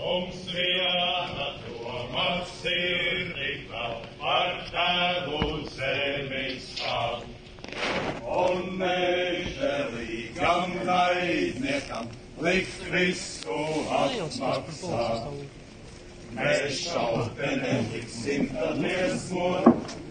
Mums viena domāts sirdī vēl par tēvu zemes sāp. Un nežēlīgam naidniekam liks visu atmaksāt. Mēs šauteni liksim tad liesmot un grāmatā.